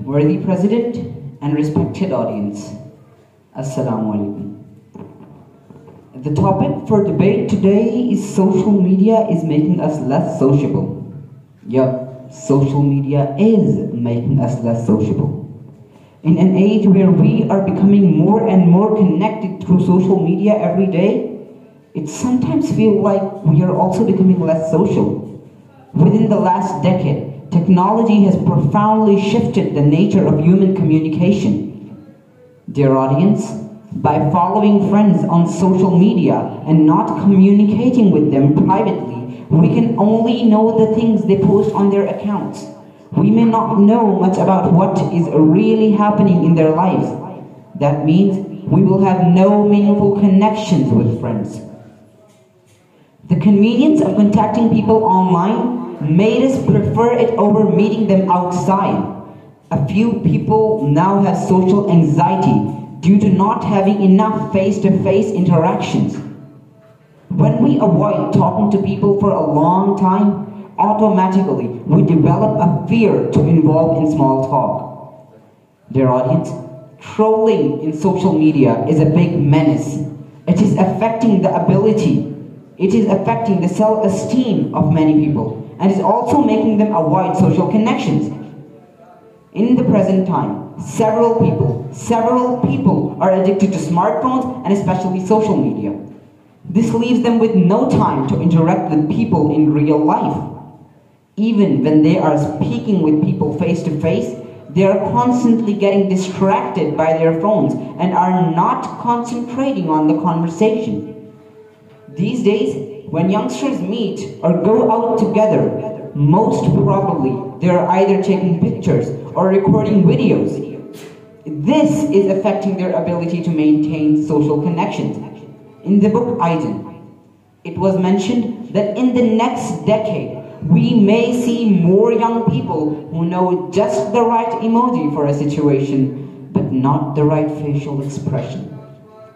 Worthy President and respected audience, Assalamu alaikum. The topic for debate today is social media is making us less sociable. Yup, social media is making us less sociable. In an age where we are becoming more and more connected through social media every day, it sometimes feels like we are also becoming less social. Within the last decade, technology has profoundly shifted the nature of human communication. Dear audience, by following friends on social media and not communicating with them privately, we can only know the things they post on their accounts. We may not know much about what is really happening in their lives. That means we will have no meaningful connections with friends. The convenience of contacting people online made us prefer it over meeting them outside. A few people now have social anxiety due to not having enough face-to-face interactions. When we avoid talking to people for a long time, automatically we develop a fear to involve in small talk. Dear audience, trolling in social media is a big menace. It is affecting the ability it is affecting the self-esteem of many people and is also making them avoid social connections. In the present time, several people, several people are addicted to smartphones and especially social media. This leaves them with no time to interact with people in real life. Even when they are speaking with people face to face, they are constantly getting distracted by their phones and are not concentrating on the conversation. These days, when youngsters meet or go out together, most probably they are either taking pictures or recording videos. This is affecting their ability to maintain social connections. In the book iGen, it was mentioned that in the next decade, we may see more young people who know just the right emoji for a situation, but not the right facial expression.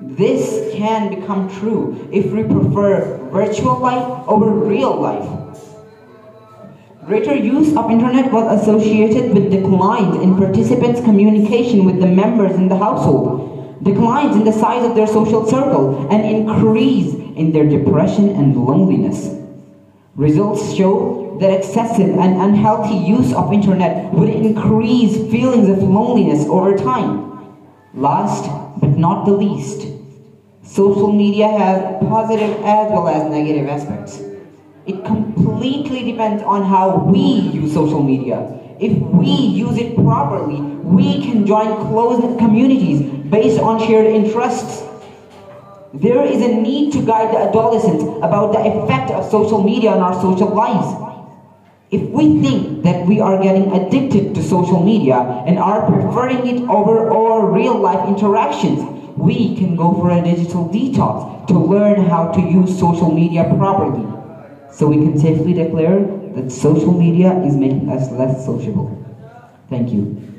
This can become true if we prefer virtual life over real life. Greater use of internet was associated with declines in participants' communication with the members in the household, declines in the size of their social circle, and increase in their depression and loneliness. Results show that excessive and unhealthy use of internet would increase feelings of loneliness over time. Last but not the least, social media has positive as well as negative aspects. It completely depends on how we use social media. If we use it properly, we can join close communities based on shared interests. There is a need to guide the adolescents about the effect of social media on our social lives. If we think that we are getting addicted to social media and are preferring it over our real life interactions, we can go for a digital detox to learn how to use social media properly. So we can safely declare that social media is making us less sociable. Thank you.